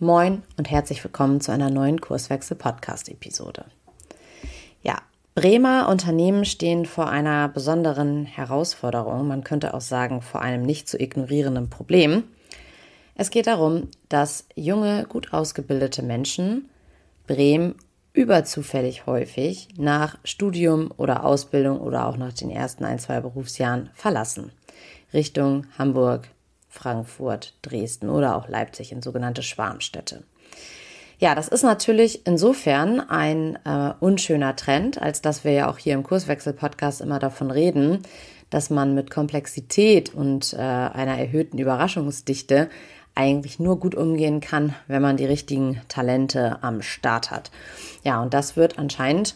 Moin und herzlich willkommen zu einer neuen Kurswechsel-Podcast-Episode. Ja, Bremer Unternehmen stehen vor einer besonderen Herausforderung, man könnte auch sagen vor einem nicht zu ignorierenden Problem. Es geht darum, dass junge, gut ausgebildete Menschen Bremen überzufällig häufig nach Studium oder Ausbildung oder auch nach den ersten ein, zwei Berufsjahren verlassen. Richtung Hamburg, Frankfurt, Dresden oder auch Leipzig in sogenannte Schwarmstädte. Ja, das ist natürlich insofern ein äh, unschöner Trend, als dass wir ja auch hier im Kurswechsel-Podcast immer davon reden, dass man mit Komplexität und äh, einer erhöhten Überraschungsdichte eigentlich nur gut umgehen kann, wenn man die richtigen Talente am Start hat. Ja, und das wird anscheinend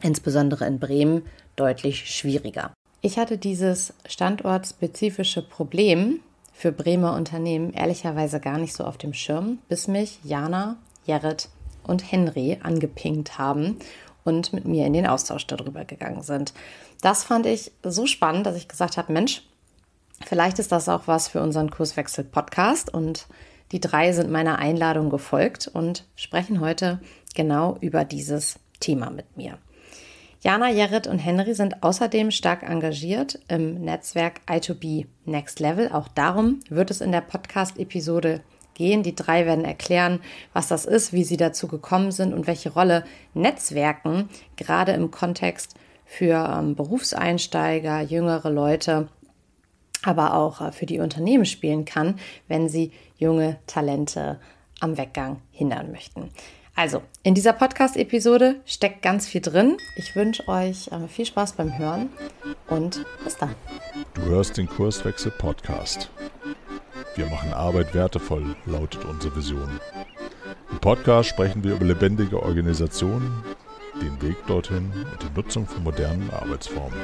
insbesondere in Bremen deutlich schwieriger. Ich hatte dieses standortspezifische Problem für Bremer Unternehmen ehrlicherweise gar nicht so auf dem Schirm, bis mich Jana, Jared und Henry angepinkt haben und mit mir in den Austausch darüber gegangen sind. Das fand ich so spannend, dass ich gesagt habe, Mensch, vielleicht ist das auch was für unseren Kurswechsel-Podcast und die drei sind meiner Einladung gefolgt und sprechen heute genau über dieses Thema mit mir. Jana, Jared und Henry sind außerdem stark engagiert im Netzwerk I2B Next Level. Auch darum wird es in der Podcast-Episode gehen. Die drei werden erklären, was das ist, wie sie dazu gekommen sind und welche Rolle Netzwerken gerade im Kontext für ähm, Berufseinsteiger, jüngere Leute, aber auch äh, für die Unternehmen spielen kann, wenn sie junge Talente am Weggang hindern möchten. Also, in dieser Podcast-Episode steckt ganz viel drin. Ich wünsche euch äh, viel Spaß beim Hören und bis dann. Du hörst den Kurswechsel Podcast. Wir machen Arbeit wertevoll, lautet unsere Vision. Im Podcast sprechen wir über lebendige Organisationen, den Weg dorthin und die Nutzung von modernen Arbeitsformen.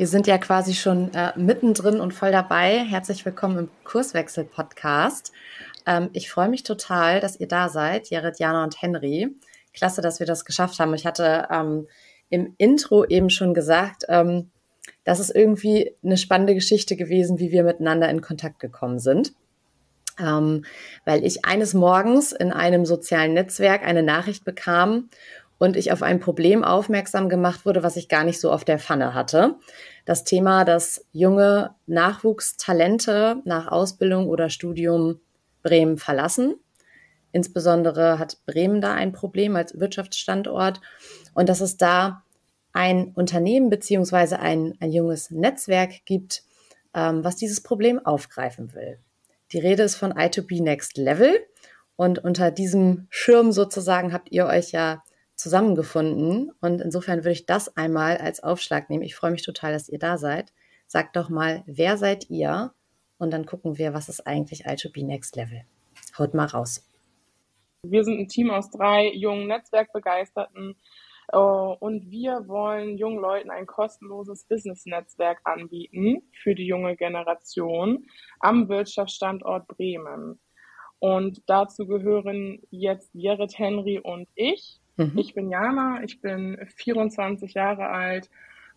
Wir sind ja quasi schon äh, mittendrin und voll dabei. Herzlich willkommen im Kurswechsel-Podcast. Ähm, ich freue mich total, dass ihr da seid, Jared, Jana und Henry. Klasse, dass wir das geschafft haben. Ich hatte ähm, im Intro eben schon gesagt, ähm, das ist irgendwie eine spannende Geschichte gewesen, wie wir miteinander in Kontakt gekommen sind. Ähm, weil ich eines Morgens in einem sozialen Netzwerk eine Nachricht bekam und ich auf ein Problem aufmerksam gemacht wurde, was ich gar nicht so auf der Pfanne hatte. Das Thema, dass junge Nachwuchstalente nach Ausbildung oder Studium Bremen verlassen. Insbesondere hat Bremen da ein Problem als Wirtschaftsstandort und dass es da ein Unternehmen beziehungsweise ein, ein junges Netzwerk gibt, ähm, was dieses Problem aufgreifen will. Die Rede ist von I2B Next Level und unter diesem Schirm sozusagen habt ihr euch ja zusammengefunden. Und insofern würde ich das einmal als Aufschlag nehmen. Ich freue mich total, dass ihr da seid. Sagt doch mal, wer seid ihr? Und dann gucken wir, was ist eigentlich I2B Next Level. Haut mal raus. Wir sind ein Team aus drei jungen Netzwerkbegeisterten äh, und wir wollen jungen Leuten ein kostenloses Business-Netzwerk anbieten für die junge Generation am Wirtschaftsstandort Bremen. Und dazu gehören jetzt Jared Henry und ich. Mhm. Ich bin Jana, ich bin 24 Jahre alt,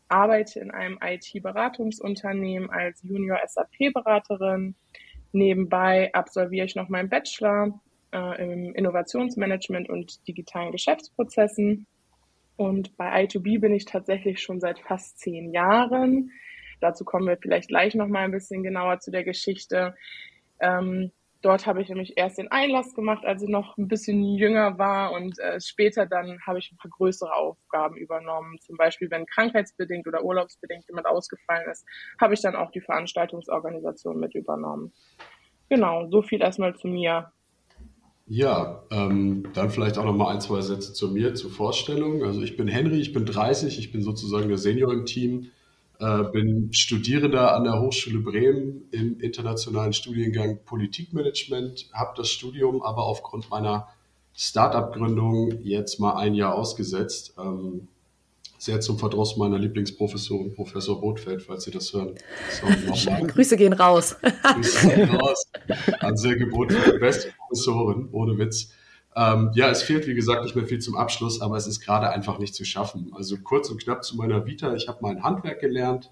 arbeite in einem IT-Beratungsunternehmen als Junior SAP-Beraterin. Nebenbei absolviere ich noch meinen Bachelor äh, im Innovationsmanagement und digitalen Geschäftsprozessen. Und bei I2B bin ich tatsächlich schon seit fast zehn Jahren. Dazu kommen wir vielleicht gleich noch mal ein bisschen genauer zu der Geschichte. Ähm, Dort habe ich nämlich erst den Einlass gemacht, als ich noch ein bisschen jünger war und äh, später dann habe ich ein paar größere Aufgaben übernommen. Zum Beispiel, wenn krankheitsbedingt oder urlaubsbedingt jemand ausgefallen ist, habe ich dann auch die Veranstaltungsorganisation mit übernommen. Genau, so viel erstmal zu mir. Ja, ähm, dann vielleicht auch noch mal ein, zwei Sätze zu mir, zur Vorstellung. Also ich bin Henry, ich bin 30, ich bin sozusagen der Senior im Team äh, bin Studierender an der Hochschule Bremen im internationalen Studiengang Politikmanagement, habe das Studium aber aufgrund meiner Start-up-Gründung jetzt mal ein Jahr ausgesetzt. Ähm, sehr zum Verdruss meiner Lieblingsprofessorin, Professor Rothfeld, falls Sie das hören. So, Grüße gehen raus. Grüße gehen raus. An für die beste Professorin, ohne Witz. Ähm, ja, es fehlt, wie gesagt, nicht mehr viel zum Abschluss, aber es ist gerade einfach nicht zu schaffen. Also kurz und knapp zu meiner Vita. Ich habe mal ein Handwerk gelernt,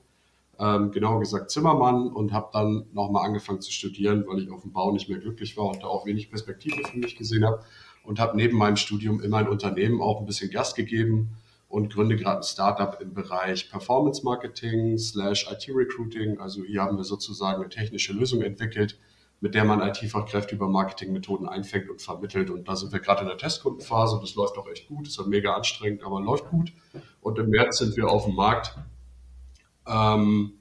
ähm, genauer gesagt Zimmermann und habe dann nochmal angefangen zu studieren, weil ich auf dem Bau nicht mehr glücklich war und da auch wenig Perspektive für mich gesehen habe und habe neben meinem Studium immer ein Unternehmen auch ein bisschen Gas gegeben und gründe gerade ein Startup im Bereich Performance Marketing slash IT Recruiting. Also hier haben wir sozusagen eine technische Lösung entwickelt, mit der man IT-Fachkräfte über Marketingmethoden einfängt und vermittelt. Und da sind wir gerade in der Testkundenphase. Das läuft auch echt gut. Ist mega anstrengend, aber läuft gut. Und im März sind wir auf dem Markt. Ähm,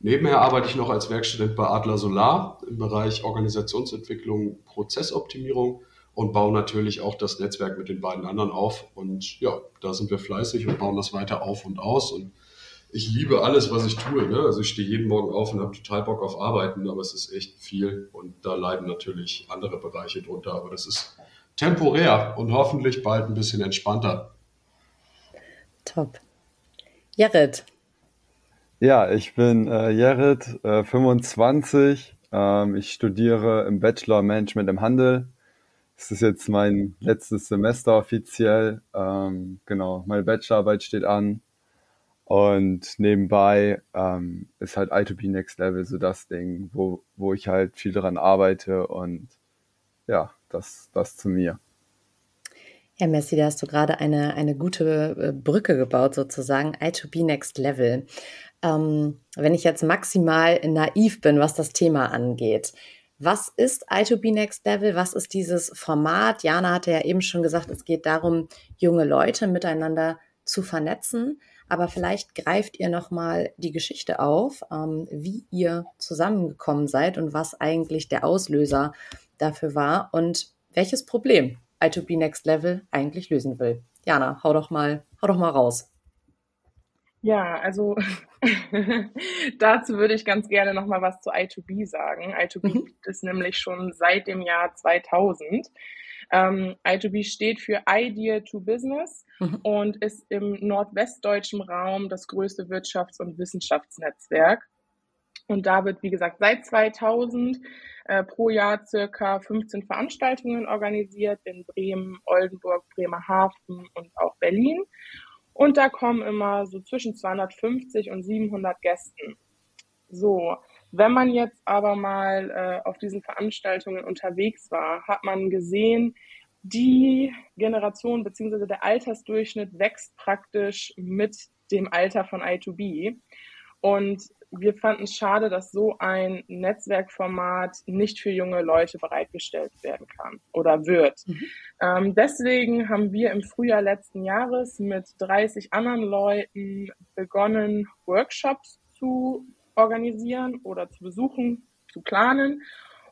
nebenher arbeite ich noch als Werkstudent bei Adler Solar im Bereich Organisationsentwicklung, Prozessoptimierung und bauen natürlich auch das Netzwerk mit den beiden anderen auf. Und ja, da sind wir fleißig und bauen das weiter auf und aus. Und ich liebe alles, was ich tue. Ne? Also ich stehe jeden Morgen auf und habe total Bock auf Arbeiten, aber es ist echt viel und da leiden natürlich andere Bereiche drunter. Aber das ist temporär und hoffentlich bald ein bisschen entspannter. Top. Jared. Ja, ich bin äh, Jared, äh, 25. Ähm, ich studiere im Bachelor Management im Handel es ist jetzt mein letztes Semester offiziell. Ähm, genau, meine Bachelorarbeit steht an. Und nebenbei ähm, ist halt I2B Next Level so das Ding, wo, wo ich halt viel daran arbeite und ja, das, das zu mir. Ja, Messi, da hast du gerade eine, eine gute äh, Brücke gebaut, sozusagen. I2B Next Level. Ähm, wenn ich jetzt maximal naiv bin, was das Thema angeht, was ist I2B Next Level? Was ist dieses Format? Jana hatte ja eben schon gesagt, es geht darum, junge Leute miteinander zu vernetzen. Aber vielleicht greift ihr nochmal die Geschichte auf, ähm, wie ihr zusammengekommen seid und was eigentlich der Auslöser dafür war und welches Problem I2B Next Level eigentlich lösen will. Jana, hau doch mal, hau doch mal raus. Ja, also dazu würde ich ganz gerne noch mal was zu I2B sagen. I2B mhm. gibt es nämlich schon seit dem Jahr 2000. Ähm, I2B steht für Idea to Business mhm. und ist im nordwestdeutschen Raum das größte Wirtschafts- und Wissenschaftsnetzwerk. Und da wird, wie gesagt, seit 2000 äh, pro Jahr circa 15 Veranstaltungen organisiert in Bremen, Oldenburg, Bremerhaven und auch Berlin. Und da kommen immer so zwischen 250 und 700 Gästen. So, wenn man jetzt aber mal äh, auf diesen Veranstaltungen unterwegs war, hat man gesehen, die Generation bzw. der Altersdurchschnitt wächst praktisch mit dem Alter von I2B. Und wir fanden es schade, dass so ein Netzwerkformat nicht für junge Leute bereitgestellt werden kann oder wird. Mhm. Ähm, deswegen haben wir im Frühjahr letzten Jahres mit 30 anderen Leuten begonnen, Workshops zu organisieren oder zu besuchen, zu planen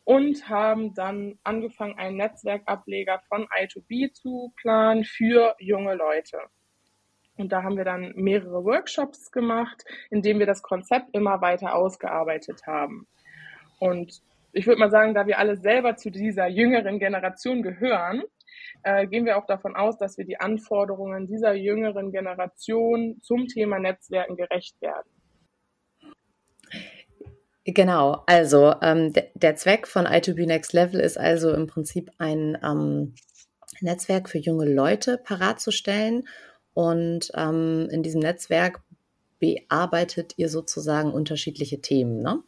und haben dann angefangen, einen Netzwerkableger von I2B zu planen für junge Leute. Und da haben wir dann mehrere Workshops gemacht, in denen wir das Konzept immer weiter ausgearbeitet haben. Und ich würde mal sagen, da wir alle selber zu dieser jüngeren Generation gehören, äh, gehen wir auch davon aus, dass wir die Anforderungen dieser jüngeren Generation zum Thema Netzwerken gerecht werden. Genau, also ähm, der Zweck von I2B Next Level ist also im Prinzip ein ähm, Netzwerk für junge Leute parat zu stellen und ähm, in diesem Netzwerk bearbeitet ihr sozusagen unterschiedliche Themen, ne?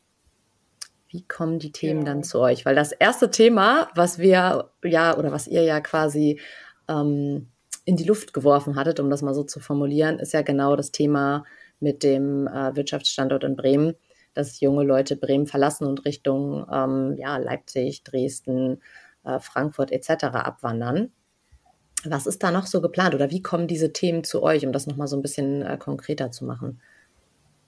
Wie kommen die Themen ja. dann zu euch? Weil das erste Thema, was wir ja oder was ihr ja quasi ähm, in die Luft geworfen hattet, um das mal so zu formulieren, ist ja genau das Thema mit dem äh, Wirtschaftsstandort in Bremen, dass junge Leute Bremen verlassen und Richtung ähm, ja, Leipzig, Dresden, äh, Frankfurt etc. abwandern. Was ist da noch so geplant oder wie kommen diese Themen zu euch, um das nochmal so ein bisschen äh, konkreter zu machen?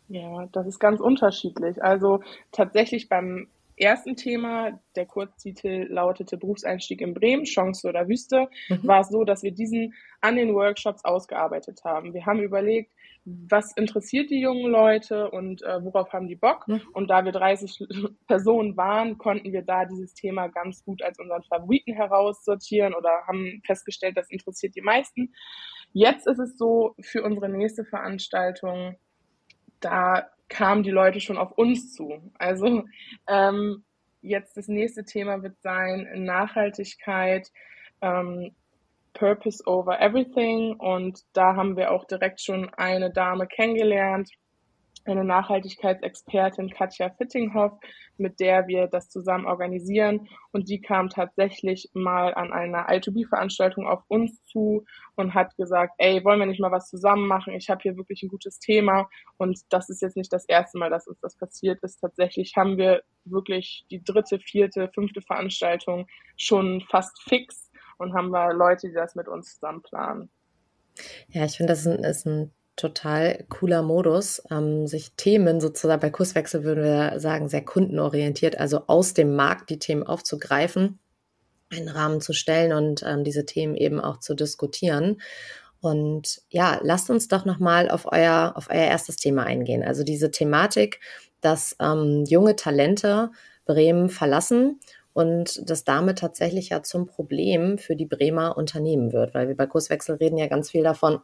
Ja, das ist ganz unterschiedlich. Also tatsächlich beim ersten Thema, der Kurztitel lautete Berufseinstieg in Bremen, Chance oder Wüste, mhm. war es so, dass wir diesen an den Workshops ausgearbeitet haben. Wir haben überlegt, was interessiert die jungen Leute und äh, worauf haben die Bock. Mhm. Und da wir 30 Personen waren, konnten wir da dieses Thema ganz gut als unseren Favoriten heraussortieren oder haben festgestellt, das interessiert die meisten. Jetzt ist es so, für unsere nächste Veranstaltung, da kamen die Leute schon auf uns zu. Also ähm, jetzt das nächste Thema wird sein Nachhaltigkeit ähm, Purpose over Everything und da haben wir auch direkt schon eine Dame kennengelernt, eine Nachhaltigkeitsexpertin Katja Fittinghoff, mit der wir das zusammen organisieren. Und die kam tatsächlich mal an einer I2B-Veranstaltung auf uns zu und hat gesagt, ey, wollen wir nicht mal was zusammen machen? Ich habe hier wirklich ein gutes Thema. Und das ist jetzt nicht das erste Mal, dass uns das passiert ist. Tatsächlich haben wir wirklich die dritte, vierte, fünfte Veranstaltung schon fast fix und haben wir Leute, die das mit uns zusammen planen. Ja, ich finde, das ist ein, ist ein total cooler Modus, ähm, sich Themen sozusagen bei Kurswechsel würden wir sagen, sehr kundenorientiert, also aus dem Markt die Themen aufzugreifen, einen Rahmen zu stellen und ähm, diese Themen eben auch zu diskutieren. Und ja, lasst uns doch nochmal auf euer, auf euer erstes Thema eingehen. Also diese Thematik, dass ähm, junge Talente Bremen verlassen und das damit tatsächlich ja zum Problem für die Bremer Unternehmen wird, weil wir bei Kurswechsel reden ja ganz viel davon,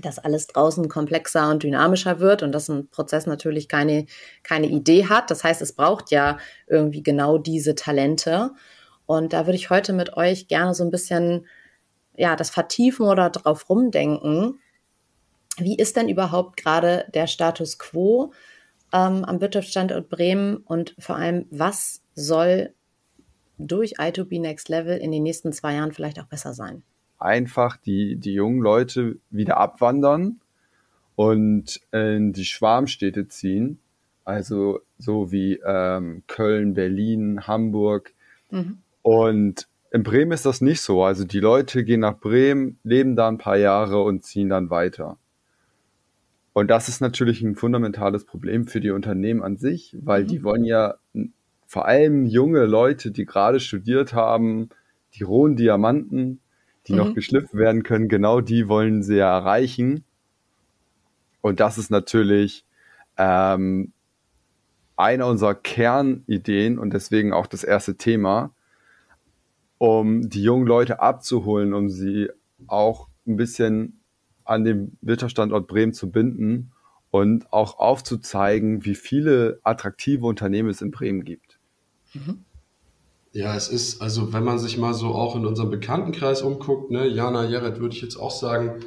dass alles draußen komplexer und dynamischer wird und dass ein Prozess natürlich keine, keine Idee hat. Das heißt, es braucht ja irgendwie genau diese Talente. Und da würde ich heute mit euch gerne so ein bisschen, ja, das vertiefen oder drauf rumdenken. Wie ist denn überhaupt gerade der Status quo ähm, am Wirtschaftsstandort Bremen und vor allem, was soll durch I2B Next Level in den nächsten zwei Jahren vielleicht auch besser sein? Einfach die, die jungen Leute wieder abwandern und in die Schwarmstädte ziehen. Also so wie ähm, Köln, Berlin, Hamburg. Mhm. Und in Bremen ist das nicht so. Also die Leute gehen nach Bremen, leben da ein paar Jahre und ziehen dann weiter. Und das ist natürlich ein fundamentales Problem für die Unternehmen an sich, weil mhm. die wollen ja vor allem junge Leute, die gerade studiert haben, die rohen Diamanten, die mhm. noch geschliffen werden können, genau die wollen sie ja erreichen. Und das ist natürlich ähm, einer unserer Kernideen und deswegen auch das erste Thema, um die jungen Leute abzuholen, um sie auch ein bisschen an den Wirtschaftsstandort Bremen zu binden und auch aufzuzeigen, wie viele attraktive Unternehmen es in Bremen gibt. Mhm. Ja, es ist, also wenn man sich mal so auch in unserem Bekanntenkreis umguckt, ne, Jana Jerret würde ich jetzt auch sagen,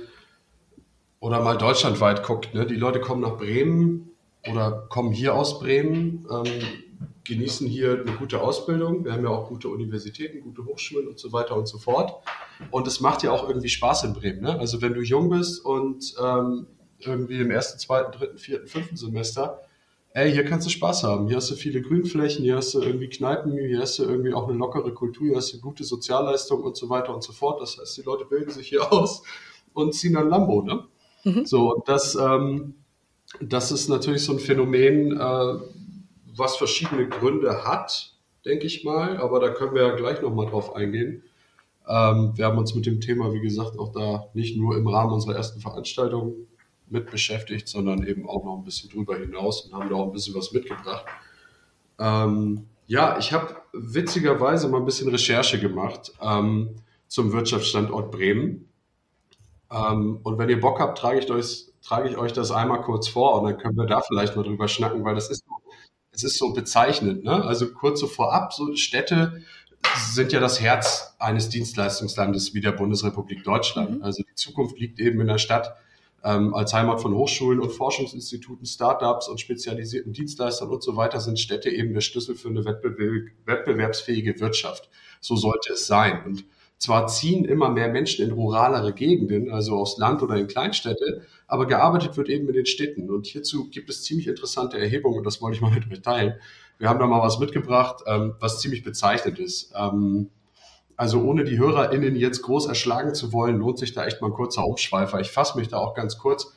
oder mal deutschlandweit guckt, ne, die Leute kommen nach Bremen oder kommen hier aus Bremen, ähm, genießen hier eine gute Ausbildung. Wir haben ja auch gute Universitäten, gute Hochschulen und so weiter und so fort. Und es macht ja auch irgendwie Spaß in Bremen. Ne? Also wenn du jung bist und ähm, irgendwie im ersten, zweiten, dritten, vierten, fünften Semester ey, hier kannst du Spaß haben. Hier hast du viele Grünflächen, hier hast du irgendwie Kneipen, hier hast du irgendwie auch eine lockere Kultur, hier hast du gute Sozialleistungen und so weiter und so fort. Das heißt, die Leute bilden sich hier aus und ziehen dann Lambo, ne? Mhm. So, das, ähm, das ist natürlich so ein Phänomen, äh, was verschiedene Gründe hat, denke ich mal, aber da können wir ja gleich nochmal drauf eingehen. Ähm, wir haben uns mit dem Thema, wie gesagt, auch da nicht nur im Rahmen unserer ersten Veranstaltung mit beschäftigt, sondern eben auch noch ein bisschen drüber hinaus und haben da auch ein bisschen was mitgebracht. Ähm, ja, ich habe witzigerweise mal ein bisschen Recherche gemacht ähm, zum Wirtschaftsstandort Bremen. Ähm, und wenn ihr Bock habt, trage ich, euch, trage ich euch das einmal kurz vor und dann können wir da vielleicht mal drüber schnacken, weil das ist so, es ist so bezeichnend. Ne? Also kurz so vorab, so Städte sind ja das Herz eines Dienstleistungslandes wie der Bundesrepublik Deutschland. Mhm. Also die Zukunft liegt eben in der Stadt ähm, als Heimat von Hochschulen und Forschungsinstituten, Startups und spezialisierten Dienstleistern und so weiter sind Städte eben der Schlüssel für eine wettbewerbsfähige Wirtschaft. So sollte es sein. Und zwar ziehen immer mehr Menschen in ruralere Gegenden, also aus Land oder in Kleinstädte, aber gearbeitet wird eben in den Städten. Und hierzu gibt es ziemlich interessante Erhebungen und das wollte ich mal mit euch teilen. Wir haben da mal was mitgebracht, ähm, was ziemlich bezeichnet ist. Ähm, also ohne die HörerInnen jetzt groß erschlagen zu wollen, lohnt sich da echt mal ein kurzer Aufschweifer. Ich fasse mich da auch ganz kurz.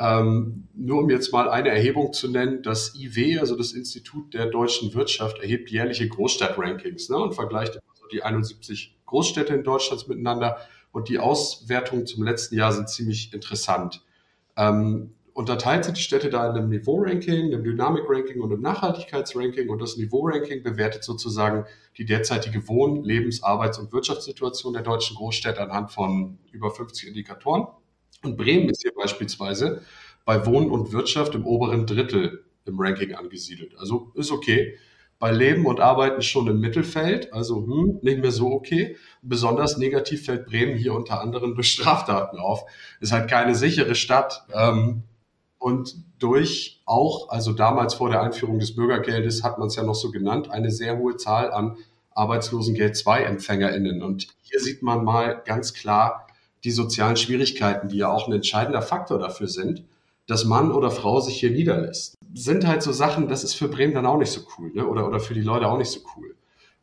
Ähm, nur um jetzt mal eine Erhebung zu nennen, das IW, also das Institut der deutschen Wirtschaft, erhebt jährliche Großstadtrankings ne, und vergleicht also die 71 Großstädte in Deutschland miteinander. Und die Auswertungen zum letzten Jahr sind ziemlich interessant. Ähm, unterteilt sind die Städte da in einem Niveau-Ranking, einem Dynamik-Ranking und einem Nachhaltigkeitsranking. Und das Niveau-Ranking bewertet sozusagen die derzeitige Wohn-, Lebens-, Arbeits- und Wirtschaftssituation der deutschen Großstädte anhand von über 50 Indikatoren. Und Bremen ist hier beispielsweise bei Wohnen und Wirtschaft im oberen Drittel im Ranking angesiedelt. Also ist okay. bei Leben und Arbeiten schon im Mittelfeld, also hm, nicht mehr so okay. Besonders negativ fällt Bremen hier unter anderem durch Straftaten auf. Ist halt keine sichere Stadt. Ähm, und durch auch, also damals vor der Einführung des Bürgergeldes hat man es ja noch so genannt, eine sehr hohe Zahl an Arbeitslosengeld 2 EmpfängerInnen. Und hier sieht man mal ganz klar die sozialen Schwierigkeiten, die ja auch ein entscheidender Faktor dafür sind, dass Mann oder Frau sich hier niederlässt sind halt so Sachen, das ist für Bremen dann auch nicht so cool, ne? oder, oder für die Leute auch nicht so cool.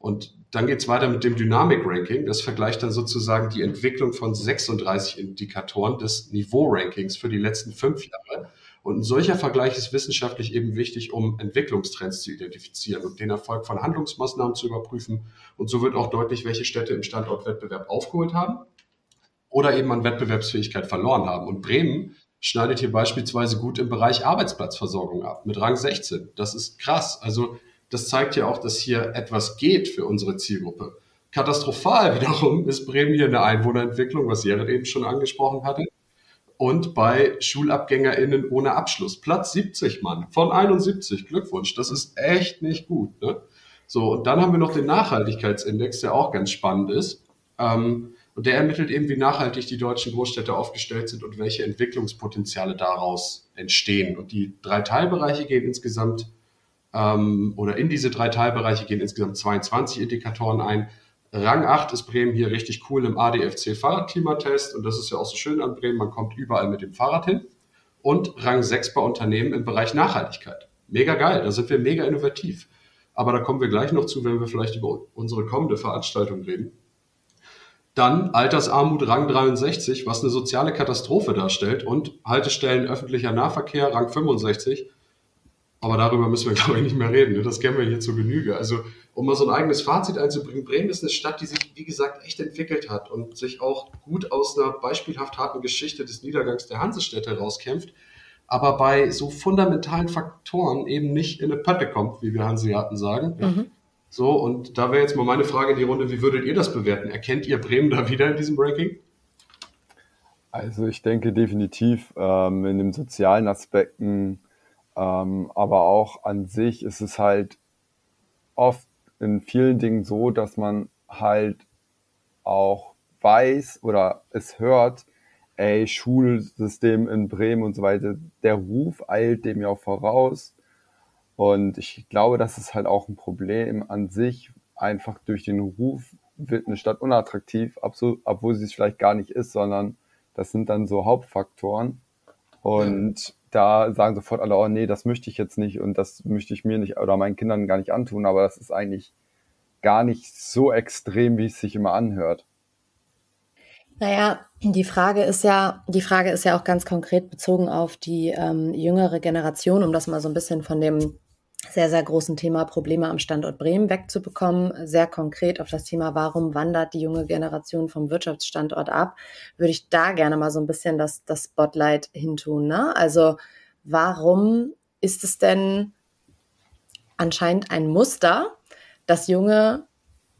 Und dann geht's weiter mit dem Dynamik-Ranking. Das vergleicht dann sozusagen die Entwicklung von 36 Indikatoren des Niveau-Rankings für die letzten fünf Jahre. Und ein solcher Vergleich ist wissenschaftlich eben wichtig, um Entwicklungstrends zu identifizieren und den Erfolg von Handlungsmaßnahmen zu überprüfen. Und so wird auch deutlich, welche Städte im Standortwettbewerb aufgeholt haben oder eben an Wettbewerbsfähigkeit verloren haben. Und Bremen schneidet hier beispielsweise gut im Bereich Arbeitsplatzversorgung ab, mit Rang 16. Das ist krass. Also das zeigt ja auch, dass hier etwas geht für unsere Zielgruppe. Katastrophal wiederum ist Bremen hier eine Einwohnerentwicklung, was Jared eben schon angesprochen hatte. Und bei SchulabgängerInnen ohne Abschluss. Platz 70, Mann, von 71. Glückwunsch. Das ist echt nicht gut. Ne? So, und dann haben wir noch den Nachhaltigkeitsindex, der auch ganz spannend ist. Ähm, und der ermittelt eben, wie nachhaltig die deutschen Großstädte aufgestellt sind und welche Entwicklungspotenziale daraus entstehen. Und die drei Teilbereiche gehen insgesamt, ähm, oder in diese drei Teilbereiche gehen insgesamt 22 Indikatoren ein. Rang 8 ist Bremen hier richtig cool im ADFC Fahrradklimatest. Und das ist ja auch so schön an Bremen, man kommt überall mit dem Fahrrad hin. Und Rang 6 bei Unternehmen im Bereich Nachhaltigkeit. Mega geil, da sind wir mega innovativ. Aber da kommen wir gleich noch zu, wenn wir vielleicht über unsere kommende Veranstaltung reden. Dann Altersarmut Rang 63, was eine soziale Katastrophe darstellt und Haltestellen öffentlicher Nahverkehr Rang 65. Aber darüber müssen wir, glaube ich, nicht mehr reden. Ne? Das kennen wir hier zur Genüge. Also, um mal so ein eigenes Fazit einzubringen, Bremen ist eine Stadt, die sich, wie gesagt, echt entwickelt hat und sich auch gut aus einer beispielhaft harten Geschichte des Niedergangs der Hansestädte herauskämpft, aber bei so fundamentalen Faktoren eben nicht in eine Pötte kommt, wie wir Hanseaten sagen. Mhm. So, und da wäre jetzt mal meine Frage in die Runde, wie würdet ihr das bewerten? Erkennt ihr Bremen da wieder in diesem Ranking? Also ich denke definitiv ähm, in den sozialen Aspekten, ähm, aber auch an sich ist es halt oft in vielen Dingen so, dass man halt auch weiß oder es hört, ey, Schulsystem in Bremen und so weiter, der Ruf eilt dem ja auch voraus. Und ich glaube, das ist halt auch ein Problem an sich. Einfach durch den Ruf wird eine Stadt unattraktiv, obwohl sie es vielleicht gar nicht ist, sondern das sind dann so Hauptfaktoren. Und da sagen sofort alle, oh nee, das möchte ich jetzt nicht und das möchte ich mir nicht oder meinen Kindern gar nicht antun, aber das ist eigentlich gar nicht so extrem, wie es sich immer anhört. Naja, die Frage ist ja, die Frage ist ja auch ganz konkret bezogen auf die ähm, jüngere Generation, um das mal so ein bisschen von dem sehr, sehr großen Thema Probleme am Standort Bremen wegzubekommen. Sehr konkret auf das Thema, warum wandert die junge Generation vom Wirtschaftsstandort ab, würde ich da gerne mal so ein bisschen das, das Spotlight hintun. Ne? Also warum ist es denn anscheinend ein Muster, dass junge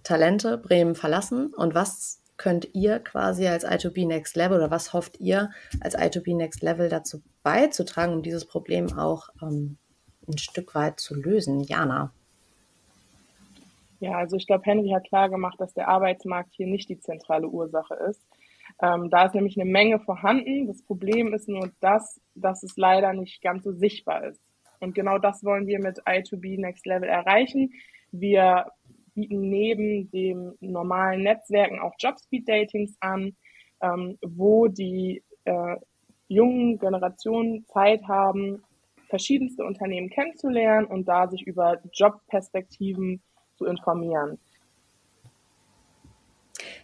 Talente Bremen verlassen und was könnt ihr quasi als I2B Next Level oder was hofft ihr als I2B Next Level dazu beizutragen, um dieses Problem auch ähm, ein Stück weit zu lösen. Jana. Ja, also ich glaube, Henry hat klar gemacht, dass der Arbeitsmarkt hier nicht die zentrale Ursache ist. Ähm, da ist nämlich eine Menge vorhanden. Das Problem ist nur das, dass es leider nicht ganz so sichtbar ist. Und genau das wollen wir mit I2B Next Level erreichen. Wir bieten neben dem normalen Netzwerken auch Jobspeed-Datings an, ähm, wo die äh, jungen Generationen Zeit haben, verschiedenste Unternehmen kennenzulernen und da sich über Jobperspektiven zu informieren.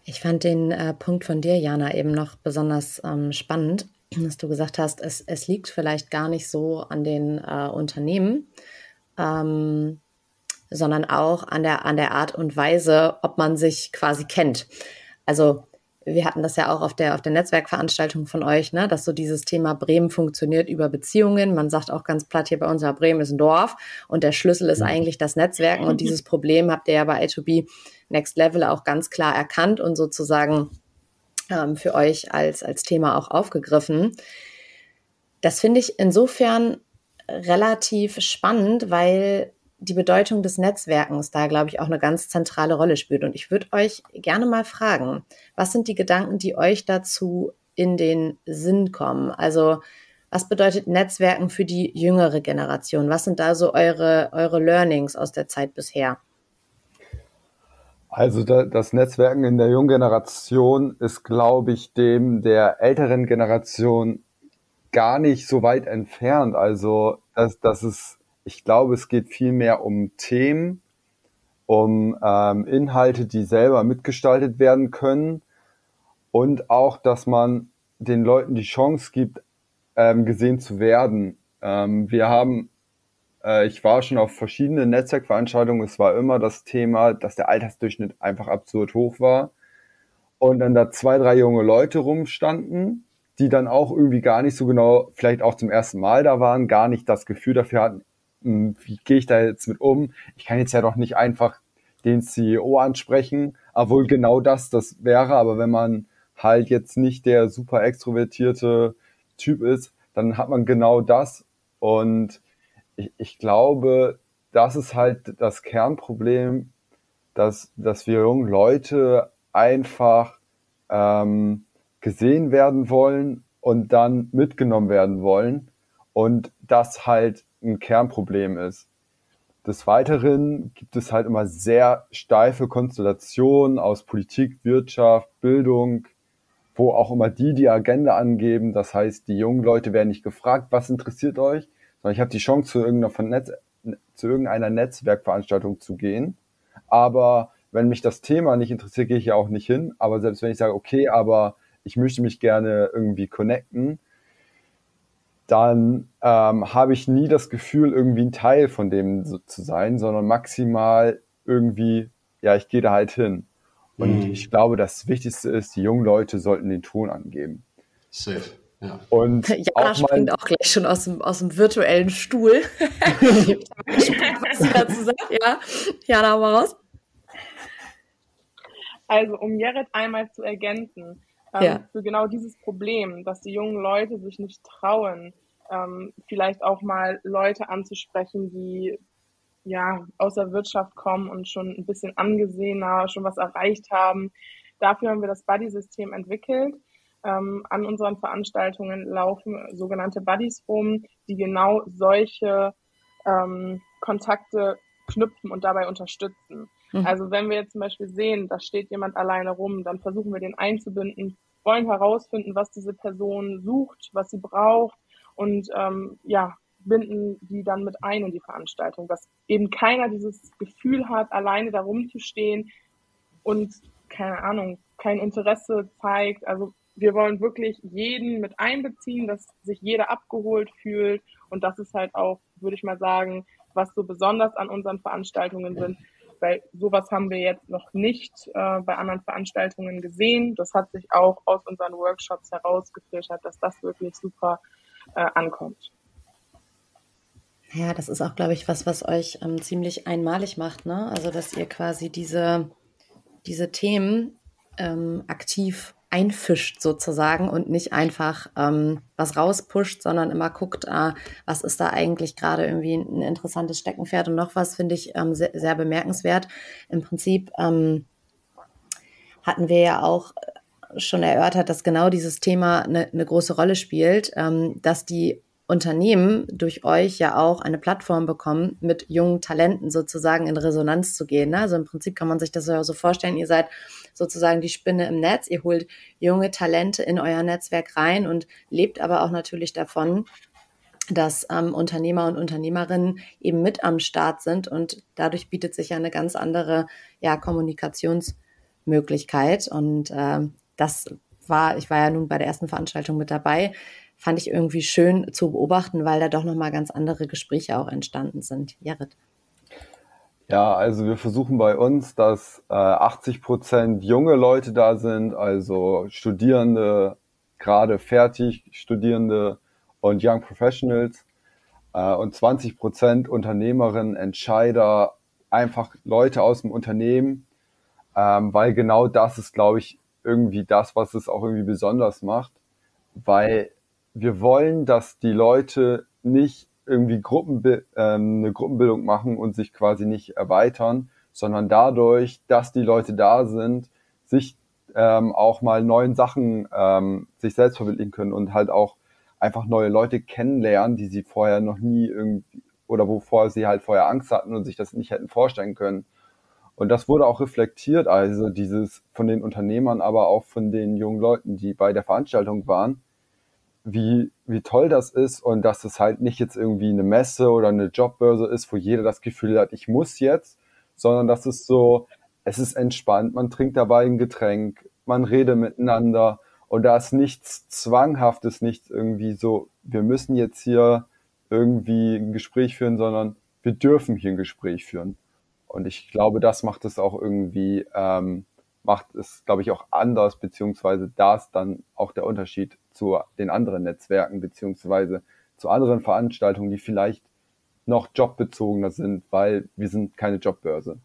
Ich fand den äh, Punkt von dir, Jana, eben noch besonders ähm, spannend, dass du gesagt hast, es, es liegt vielleicht gar nicht so an den äh, Unternehmen, ähm, sondern auch an der, an der Art und Weise, ob man sich quasi kennt. Also wir hatten das ja auch auf der, auf der Netzwerkveranstaltung von euch, ne, dass so dieses Thema Bremen funktioniert über Beziehungen. Man sagt auch ganz platt hier bei uns, ja, Bremen ist ein Dorf und der Schlüssel ist eigentlich das Netzwerken und dieses Problem habt ihr ja bei A2B Next Level auch ganz klar erkannt und sozusagen ähm, für euch als, als Thema auch aufgegriffen. Das finde ich insofern relativ spannend, weil die Bedeutung des Netzwerkens da, glaube ich, auch eine ganz zentrale Rolle spielt. Und ich würde euch gerne mal fragen, was sind die Gedanken, die euch dazu in den Sinn kommen? Also was bedeutet Netzwerken für die jüngere Generation? Was sind da so eure, eure Learnings aus der Zeit bisher? Also das Netzwerken in der jungen Generation ist, glaube ich, dem der älteren Generation gar nicht so weit entfernt. Also das, das ist, ich glaube, es geht viel mehr um Themen, um ähm, Inhalte, die selber mitgestaltet werden können und auch, dass man den Leuten die Chance gibt, ähm, gesehen zu werden. Ähm, wir haben, äh, ich war schon auf verschiedenen Netzwerkveranstaltungen, es war immer das Thema, dass der Altersdurchschnitt einfach absurd hoch war und dann da zwei, drei junge Leute rumstanden, die dann auch irgendwie gar nicht so genau, vielleicht auch zum ersten Mal da waren, gar nicht das Gefühl dafür hatten, wie gehe ich da jetzt mit um? Ich kann jetzt ja doch nicht einfach den CEO ansprechen, obwohl genau das das wäre, aber wenn man halt jetzt nicht der super extrovertierte Typ ist, dann hat man genau das. Und ich, ich glaube, das ist halt das Kernproblem, dass, dass wir jungen Leute einfach ähm, gesehen werden wollen und dann mitgenommen werden wollen und das halt ein Kernproblem ist. Des Weiteren gibt es halt immer sehr steife Konstellationen aus Politik, Wirtschaft, Bildung, wo auch immer die die Agenda angeben. Das heißt, die jungen Leute werden nicht gefragt, was interessiert euch, sondern ich habe die Chance, zu irgendeiner, Netz, zu irgendeiner Netzwerkveranstaltung zu gehen. Aber wenn mich das Thema nicht interessiert, gehe ich ja auch nicht hin. Aber selbst wenn ich sage, okay, aber ich möchte mich gerne irgendwie connecten, dann ähm, habe ich nie das Gefühl, irgendwie ein Teil von dem so zu sein, sondern maximal irgendwie, ja, ich gehe da halt hin. Und mhm. ich glaube, das Wichtigste ist, die jungen Leute sollten den Ton angeben. Safe. Ja. Und Jana auch springt auch gleich schon aus dem, aus dem virtuellen Stuhl. was sie dazu sagt. Ja, Jana, mal raus. Also, um Jared einmal zu ergänzen, ähm, ja. für genau dieses Problem, dass die jungen Leute sich nicht trauen, ähm, vielleicht auch mal Leute anzusprechen, die ja, aus der Wirtschaft kommen und schon ein bisschen angesehener, schon was erreicht haben. Dafür haben wir das Buddy-System entwickelt. Ähm, an unseren Veranstaltungen laufen sogenannte Buddies rum, die genau solche ähm, Kontakte knüpfen und dabei unterstützen. Mhm. Also wenn wir jetzt zum Beispiel sehen, da steht jemand alleine rum, dann versuchen wir den einzubinden, wollen herausfinden, was diese Person sucht, was sie braucht und ähm, ja, binden die dann mit ein in die Veranstaltung, dass eben keiner dieses Gefühl hat, alleine da rumzustehen und keine Ahnung, kein Interesse zeigt. Also wir wollen wirklich jeden mit einbeziehen, dass sich jeder abgeholt fühlt und das ist halt auch, würde ich mal sagen, was so besonders an unseren Veranstaltungen sind, weil sowas haben wir jetzt noch nicht äh, bei anderen Veranstaltungen gesehen. Das hat sich auch aus unseren Workshops herausgefiltert, dass das wirklich super äh, ankommt. Ja, das ist auch, glaube ich, was, was euch ähm, ziemlich einmalig macht, ne? Also, dass ihr quasi diese, diese Themen ähm, aktiv einfischt sozusagen und nicht einfach ähm, was rauspusht, sondern immer guckt, äh, was ist da eigentlich gerade irgendwie ein interessantes Steckenpferd und noch was finde ich ähm, sehr, sehr, bemerkenswert. Im Prinzip ähm, hatten wir ja auch schon erörtert, dass genau dieses Thema eine, eine große Rolle spielt, ähm, dass die Unternehmen durch euch ja auch eine Plattform bekommen, mit jungen Talenten sozusagen in Resonanz zu gehen. Ne? Also im Prinzip kann man sich das ja so vorstellen, ihr seid sozusagen die Spinne im Netz, ihr holt junge Talente in euer Netzwerk rein und lebt aber auch natürlich davon, dass ähm, Unternehmer und Unternehmerinnen eben mit am Start sind und dadurch bietet sich ja eine ganz andere ja, Kommunikationsmöglichkeit und äh, das war, ich war ja nun bei der ersten Veranstaltung mit dabei, fand ich irgendwie schön zu beobachten, weil da doch nochmal ganz andere Gespräche auch entstanden sind. Jared. Ja, also wir versuchen bei uns, dass äh, 80 Prozent junge Leute da sind, also Studierende, gerade fertig Studierende und Young Professionals äh, und 20 Prozent Unternehmerinnen, Entscheider, einfach Leute aus dem Unternehmen, ähm, weil genau das ist, glaube ich, irgendwie das, was es auch irgendwie besonders macht, weil wir wollen, dass die Leute nicht irgendwie Gruppenbi ähm, eine Gruppenbildung machen und sich quasi nicht erweitern, sondern dadurch, dass die Leute da sind, sich ähm, auch mal neuen Sachen ähm, sich selbst verwirklichen können und halt auch einfach neue Leute kennenlernen, die sie vorher noch nie irgendwie oder wovor sie halt vorher Angst hatten und sich das nicht hätten vorstellen können. Und das wurde auch reflektiert, also dieses von den Unternehmern, aber auch von den jungen Leuten, die bei der Veranstaltung waren, wie, wie toll das ist und dass es halt nicht jetzt irgendwie eine Messe oder eine Jobbörse ist, wo jeder das Gefühl hat, ich muss jetzt, sondern dass es so, es ist entspannt, man trinkt dabei ein Getränk, man redet miteinander und da ist nichts Zwanghaftes, nichts irgendwie so, wir müssen jetzt hier irgendwie ein Gespräch führen, sondern wir dürfen hier ein Gespräch führen. Und ich glaube, das macht es auch irgendwie, ähm, macht es, glaube ich, auch anders, beziehungsweise da ist dann auch der Unterschied zu den anderen Netzwerken, beziehungsweise zu anderen Veranstaltungen, die vielleicht noch jobbezogener sind, weil wir sind keine Jobbörse.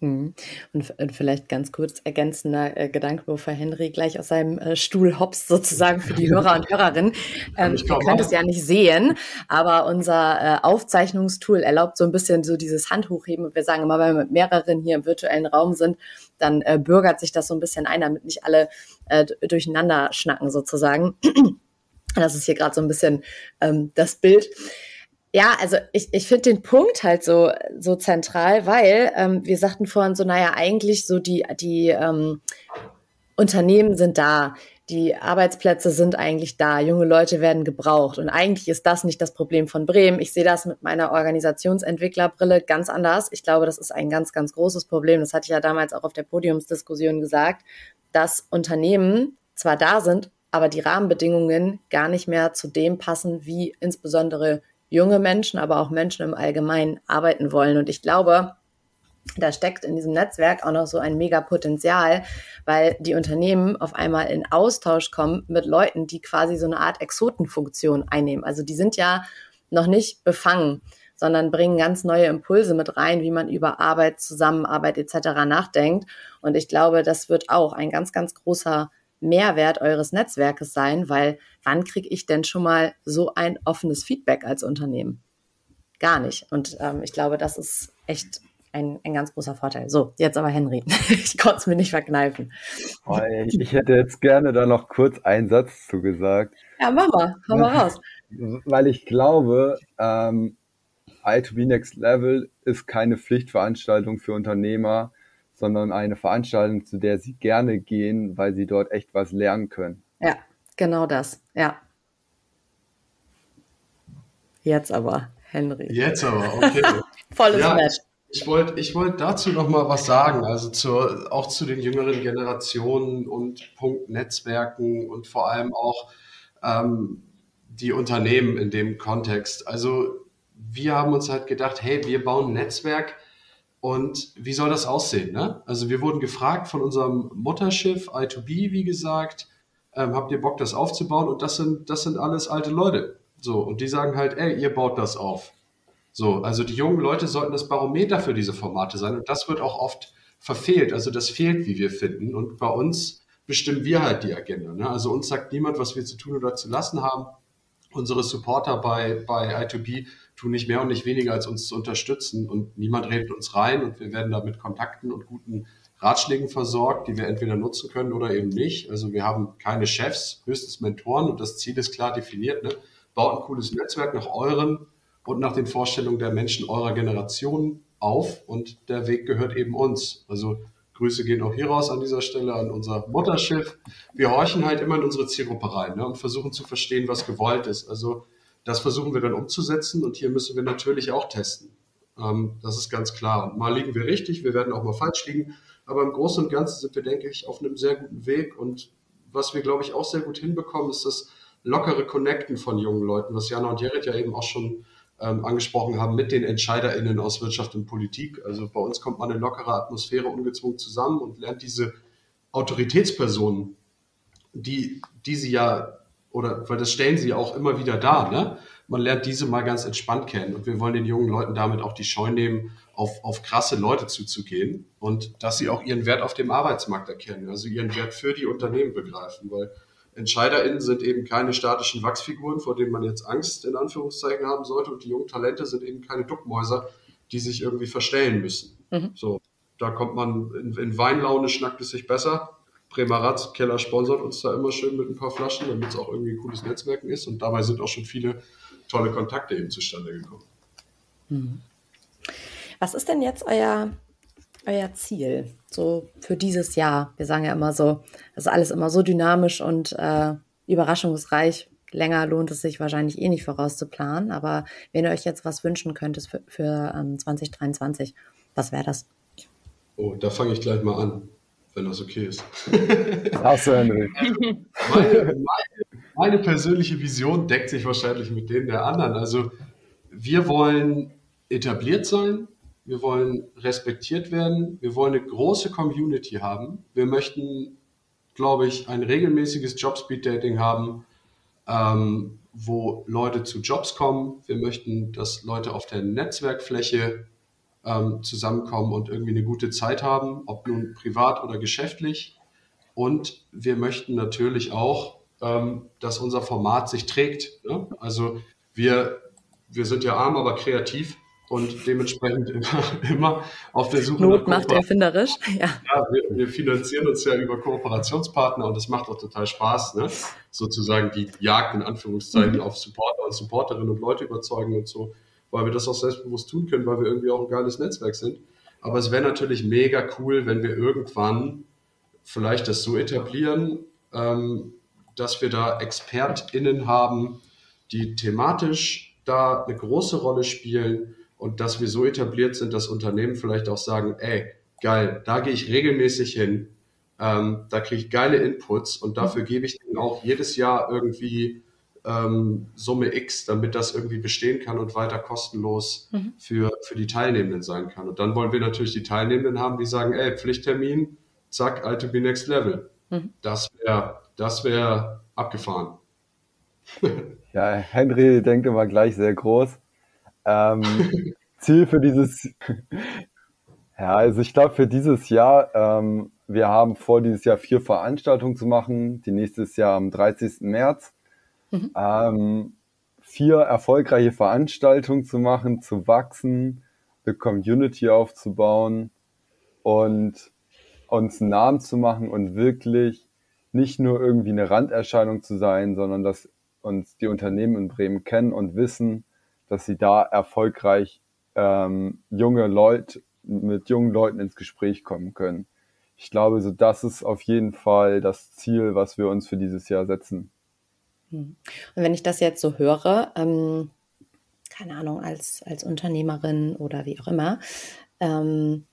Mhm. Und, vielleicht ganz kurz ergänzender äh, Gedanke, bevor Henry gleich aus seinem äh, Stuhl hopst, sozusagen für die Hörer und Hörerinnen. Ähm, ihr könnt es ja nicht sehen, aber unser äh, Aufzeichnungstool erlaubt so ein bisschen so dieses Handhochheben. Und wir sagen immer, wenn wir mit mehreren hier im virtuellen Raum sind, dann äh, bürgert sich das so ein bisschen ein, damit nicht alle äh, durcheinander schnacken sozusagen. Das ist hier gerade so ein bisschen ähm, das Bild. Ja, also ich, ich finde den Punkt halt so, so zentral, weil ähm, wir sagten vorhin so, naja, eigentlich so die, die ähm, Unternehmen sind da, die Arbeitsplätze sind eigentlich da, junge Leute werden gebraucht. Und eigentlich ist das nicht das Problem von Bremen. Ich sehe das mit meiner Organisationsentwicklerbrille ganz anders. Ich glaube, das ist ein ganz, ganz großes Problem. Das hatte ich ja damals auch auf der Podiumsdiskussion gesagt, dass Unternehmen zwar da sind, aber die Rahmenbedingungen gar nicht mehr zu dem passen, wie insbesondere junge Menschen, aber auch Menschen im Allgemeinen arbeiten wollen. Und ich glaube, da steckt in diesem Netzwerk auch noch so ein mega Potenzial, weil die Unternehmen auf einmal in Austausch kommen mit Leuten, die quasi so eine Art Exotenfunktion einnehmen. Also die sind ja noch nicht befangen, sondern bringen ganz neue Impulse mit rein, wie man über Arbeit, Zusammenarbeit etc. nachdenkt. Und ich glaube, das wird auch ein ganz, ganz großer Mehrwert eures Netzwerkes sein, weil wann kriege ich denn schon mal so ein offenes Feedback als Unternehmen? Gar nicht. Und ähm, ich glaube, das ist echt ein, ein ganz großer Vorteil. So, jetzt aber Henry. ich konnte es mir nicht verkneifen. Oh, ich hätte jetzt gerne da noch kurz einen Satz zu gesagt. Ja, mach mal, hau mal raus. Weil ich glaube, ähm, I2B Next Level ist keine Pflichtveranstaltung für Unternehmer, sondern eine Veranstaltung, zu der sie gerne gehen, weil sie dort echt was lernen können. Ja, genau das. Ja. Jetzt aber, Henry. Jetzt aber, okay. Volles ja, Match. Ich wollte ich wollt dazu noch mal was sagen, also zur, auch zu den jüngeren Generationen und Punkt Netzwerken und vor allem auch ähm, die Unternehmen in dem Kontext. Also wir haben uns halt gedacht, hey, wir bauen ein Netzwerk, und wie soll das aussehen? Ne? Also wir wurden gefragt von unserem Mutterschiff I2B, wie gesagt, ähm, habt ihr Bock, das aufzubauen? Und das sind, das sind alles alte Leute. So, und die sagen halt, ey, ihr baut das auf. So, also die jungen Leute sollten das Barometer für diese Formate sein. Und das wird auch oft verfehlt. Also das fehlt, wie wir finden. Und bei uns bestimmen wir halt die Agenda. Ne? Also uns sagt niemand, was wir zu tun oder zu lassen haben. Unsere Supporter bei, bei I2B tun nicht mehr und nicht weniger, als uns zu unterstützen. Und niemand redet uns rein und wir werden da mit Kontakten und guten Ratschlägen versorgt, die wir entweder nutzen können oder eben nicht. Also wir haben keine Chefs, höchstens Mentoren und das Ziel ist klar definiert. Ne? Baut ein cooles Netzwerk nach euren und nach den Vorstellungen der Menschen eurer Generation auf und der Weg gehört eben uns. Also Grüße gehen auch hier raus an dieser Stelle an unser Mutterschiff. Wir horchen halt immer in unsere Zielgruppe rein ne, und versuchen zu verstehen, was gewollt ist. Also das versuchen wir dann umzusetzen und hier müssen wir natürlich auch testen. Ähm, das ist ganz klar. mal liegen wir richtig, wir werden auch mal falsch liegen, aber im Großen und Ganzen sind wir, denke ich, auf einem sehr guten Weg und was wir, glaube ich, auch sehr gut hinbekommen, ist das lockere Connecten von jungen Leuten, was Jana und Jared ja eben auch schon ähm, angesprochen haben, mit den EntscheiderInnen aus Wirtschaft und Politik. Also bei uns kommt man in lockerer Atmosphäre ungezwungen zusammen und lernt diese Autoritätspersonen, die, die sie ja oder weil das stellen sie auch immer wieder dar, ne? Man lernt diese mal ganz entspannt kennen und wir wollen den jungen Leuten damit auch die Scheu nehmen, auf, auf krasse Leute zuzugehen und dass sie auch ihren Wert auf dem Arbeitsmarkt erkennen, also ihren Wert für die Unternehmen begreifen, weil EntscheiderInnen sind eben keine statischen Wachsfiguren, vor denen man jetzt Angst in Anführungszeichen haben sollte. Und die jungen Talente sind eben keine Duckmäuser, die sich irgendwie verstellen müssen. Mhm. So, da kommt man in, in Weinlaune, schnackt es sich besser. Bremer Keller sponsert uns da immer schön mit ein paar Flaschen, damit es auch irgendwie ein cooles Netzwerken ist. Und dabei sind auch schon viele tolle Kontakte eben zustande gekommen. Mhm. Was ist denn jetzt euer, euer Ziel so für dieses Jahr? Wir sagen ja immer so, das ist alles immer so dynamisch und äh, überraschungsreich. Länger lohnt es sich wahrscheinlich eh nicht vorauszuplanen, aber wenn ihr euch jetzt was wünschen könntet für, für ähm, 2023, was wäre das? Oh, da fange ich gleich mal an, wenn das okay ist. Hast du. Meine, meine, meine persönliche Vision deckt sich wahrscheinlich mit denen der anderen. Also wir wollen etabliert sein, wir wollen respektiert werden, wir wollen eine große Community haben, wir möchten, glaube ich, ein regelmäßiges Jobspeed-Dating haben, ähm, wo Leute zu Jobs kommen. Wir möchten, dass Leute auf der Netzwerkfläche ähm, zusammenkommen und irgendwie eine gute Zeit haben, ob nun privat oder geschäftlich. Und wir möchten natürlich auch, ähm, dass unser Format sich trägt. Ne? Also wir, wir sind ja arm, aber kreativ und dementsprechend immer, immer auf der Suche Not nach macht erfinderisch. Ja, ja wir, wir, finanzieren uns ja über Kooperationspartner und das macht auch total Spaß, ne? sozusagen die Jagd in Anführungszeichen mhm. auf Supporter und Supporterinnen und Leute überzeugen und so, weil wir das auch selbstbewusst tun können, weil wir irgendwie auch ein geiles Netzwerk sind. Aber es wäre natürlich mega cool, wenn wir irgendwann vielleicht das so etablieren, ähm, dass wir da ExpertInnen haben, die thematisch da eine große Rolle spielen und dass wir so etabliert sind, dass Unternehmen vielleicht auch sagen, ey, geil, da gehe ich regelmäßig hin, ähm, da kriege ich geile Inputs und dafür gebe ich ihnen auch jedes Jahr irgendwie ähm, Summe X, damit das irgendwie bestehen kann und weiter kostenlos mhm. für, für die Teilnehmenden sein kann. Und dann wollen wir natürlich die Teilnehmenden haben, die sagen, ey, Pflichttermin, zack, ITB Next Level. Mhm. Das wäre das wär abgefahren. ja, Henry denkt immer gleich sehr groß. Ähm, Ziel für dieses, ja, also ich glaube für dieses Jahr, ähm, wir haben vor, dieses Jahr vier Veranstaltungen zu machen, die nächstes Jahr am 30. März. Mhm. Ähm, vier erfolgreiche Veranstaltungen zu machen, zu wachsen, eine Community aufzubauen und uns einen Namen zu machen und wirklich nicht nur irgendwie eine Randerscheinung zu sein, sondern dass uns die Unternehmen in Bremen kennen und wissen, dass sie da erfolgreich ähm, junge Leute mit jungen Leuten ins Gespräch kommen können. Ich glaube, so das ist auf jeden Fall das Ziel, was wir uns für dieses Jahr setzen. Hm. Und wenn ich das jetzt so höre, ähm, keine Ahnung, als, als Unternehmerin oder wie auch immer, ähm,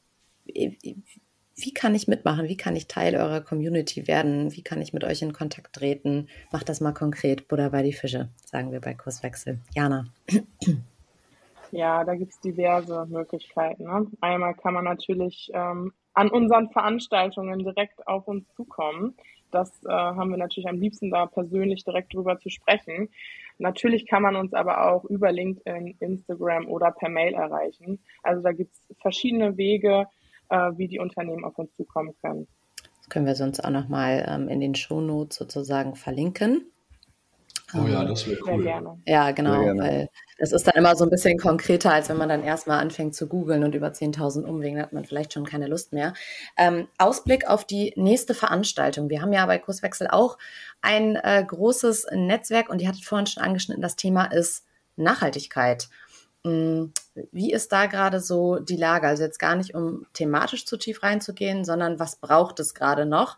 wie kann ich mitmachen? Wie kann ich Teil eurer Community werden? Wie kann ich mit euch in Kontakt treten? Macht das mal konkret, Buddha bei die Fische, sagen wir bei Kurswechsel. Jana. Ja, da gibt es diverse Möglichkeiten. Ne? Einmal kann man natürlich ähm, an unseren Veranstaltungen direkt auf uns zukommen. Das äh, haben wir natürlich am liebsten da persönlich direkt drüber zu sprechen. Natürlich kann man uns aber auch über LinkedIn, Instagram oder per Mail erreichen. Also da gibt es verschiedene Wege, äh, wie die Unternehmen auf uns zukommen können. Das können wir sonst auch nochmal ähm, in den Shownotes sozusagen verlinken. Oh ja, ähm, das wäre cool. Ja, genau, weil es ist dann immer so ein bisschen konkreter, als wenn man dann erstmal anfängt zu googeln und über 10.000 Umwegen hat man vielleicht schon keine Lust mehr. Ähm, Ausblick auf die nächste Veranstaltung. Wir haben ja bei Kurswechsel auch ein äh, großes Netzwerk und ihr hattet vorhin schon angeschnitten, das Thema ist Nachhaltigkeit. Mm, wie ist da gerade so die Lage? Also jetzt gar nicht, um thematisch zu tief reinzugehen, sondern was braucht es gerade noch?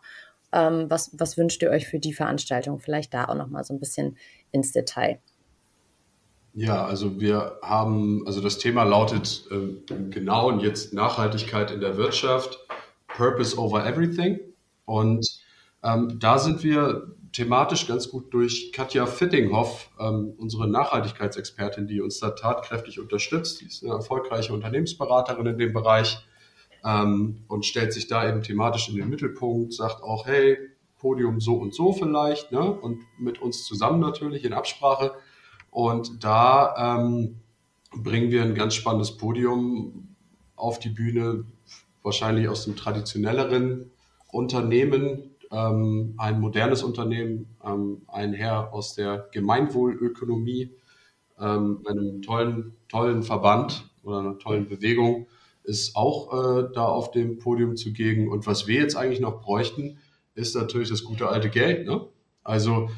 Ähm, was, was wünscht ihr euch für die Veranstaltung? Vielleicht da auch noch mal so ein bisschen ins Detail. Ja, also wir haben, also das Thema lautet äh, genau und jetzt Nachhaltigkeit in der Wirtschaft, Purpose over Everything. Und ähm, da sind wir thematisch ganz gut durch Katja Fittinghoff, ähm, unsere Nachhaltigkeitsexpertin, die uns da tatkräftig unterstützt. Die ist eine erfolgreiche Unternehmensberaterin in dem Bereich ähm, und stellt sich da eben thematisch in den Mittelpunkt, sagt auch, hey, Podium so und so vielleicht, ne? und mit uns zusammen natürlich in Absprache. Und da ähm, bringen wir ein ganz spannendes Podium auf die Bühne, wahrscheinlich aus dem traditionelleren Unternehmen, ähm, ein modernes Unternehmen, ähm, ein Herr aus der Gemeinwohlökonomie, ähm, einem tollen, tollen Verband oder einer tollen Bewegung, ist auch äh, da auf dem Podium zugegen. Und was wir jetzt eigentlich noch bräuchten, ist natürlich das gute alte Geld. Ne? Also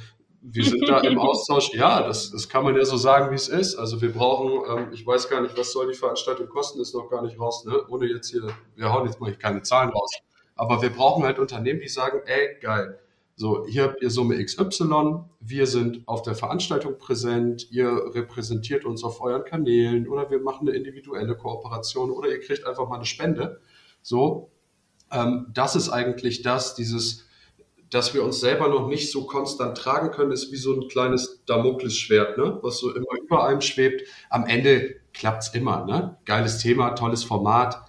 wir sind da im Austausch. Ja, das, das kann man ja so sagen, wie es ist. Also wir brauchen, ähm, ich weiß gar nicht, was soll die Veranstaltung kosten, ist noch gar nicht raus, ne? Ohne jetzt hier, wir hauen jetzt mal keine Zahlen raus. Aber wir brauchen halt Unternehmen, die sagen, ey, geil. So, hier habt ihr Summe XY, wir sind auf der Veranstaltung präsent, ihr repräsentiert uns auf euren Kanälen oder wir machen eine individuelle Kooperation oder ihr kriegt einfach mal eine Spende. So, ähm, das ist eigentlich das, dieses, dass wir uns selber noch nicht so konstant tragen können, ist wie so ein kleines Damoklesschwert, ne? was so immer über einem schwebt. Am Ende klappt's immer. Ne? Geiles Thema, tolles Format.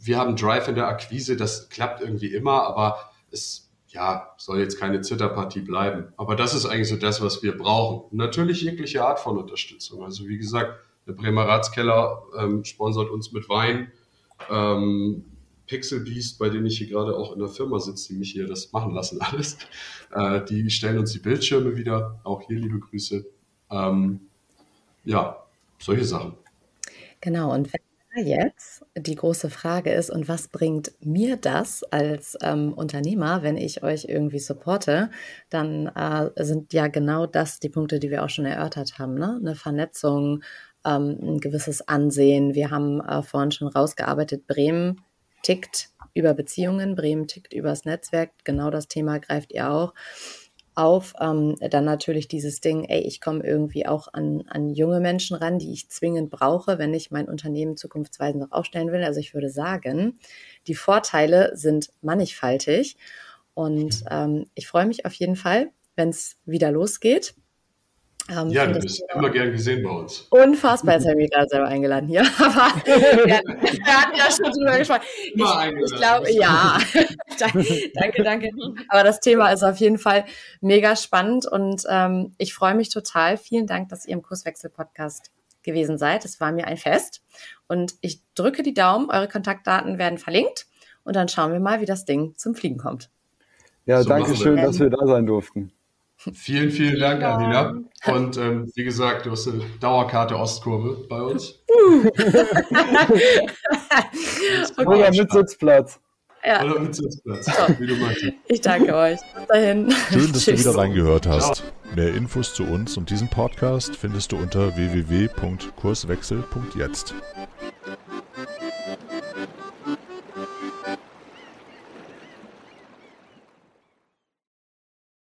Wir haben Drive in der Akquise, das klappt irgendwie immer, aber es ja, soll jetzt keine Zitterpartie bleiben. Aber das ist eigentlich so das, was wir brauchen. Natürlich jegliche Art von Unterstützung. Also wie gesagt, der Bremer Ratskeller ähm, sponsert uns mit Wein. Ähm, Pixel Beast, bei denen ich hier gerade auch in der Firma sitze, die mich hier das machen lassen alles. Äh, die stellen uns die Bildschirme wieder. Auch hier liebe Grüße. Ähm, ja, solche Sachen. Genau, und wenn jetzt die große Frage ist, und was bringt mir das als ähm, Unternehmer, wenn ich euch irgendwie supporte, dann äh, sind ja genau das die Punkte, die wir auch schon erörtert haben. Ne? Eine Vernetzung, ähm, ein gewisses Ansehen. Wir haben äh, vorhin schon rausgearbeitet, Bremen tickt über Beziehungen, Bremen tickt übers Netzwerk. Genau das Thema greift ihr auch auf. Ähm, dann natürlich dieses Ding, ey, ich komme irgendwie auch an, an junge Menschen ran, die ich zwingend brauche, wenn ich mein Unternehmen zukunftsweisend noch aufstellen will. Also ich würde sagen, die Vorteile sind mannigfaltig. Und ähm, ich freue mich auf jeden Fall, wenn es wieder losgeht. Ähm, ja, du bist immer gern gesehen bei uns. Unfassbar, jetzt habe ich mich gerade selber eingeladen hier. Aber wir, hatten ja schon drüber gesprochen. Ich, ich glaube, ja. danke, danke. Aber das Thema ist auf jeden Fall mega spannend und ähm, ich freue mich total. Vielen Dank, dass ihr im Kurswechsel-Podcast gewesen seid. Es war mir ein Fest. Und ich drücke die Daumen, eure Kontaktdaten werden verlinkt und dann schauen wir mal, wie das Ding zum Fliegen kommt. Ja, so danke schön, dass wir da sein durften. Vielen, vielen Dank, ja. Alina. Und ähm, wie gesagt, du hast eine Dauerkarte Ostkurve bei uns. okay. Oder mit Sitzplatz. Ja. Oder mit Sitzplatz, so. wie du möchtest. Ich danke euch. Bis dahin. Schön, dass du wieder reingehört hast. Ciao. Mehr Infos zu uns und diesem Podcast findest du unter www.kurswechsel.jetzt.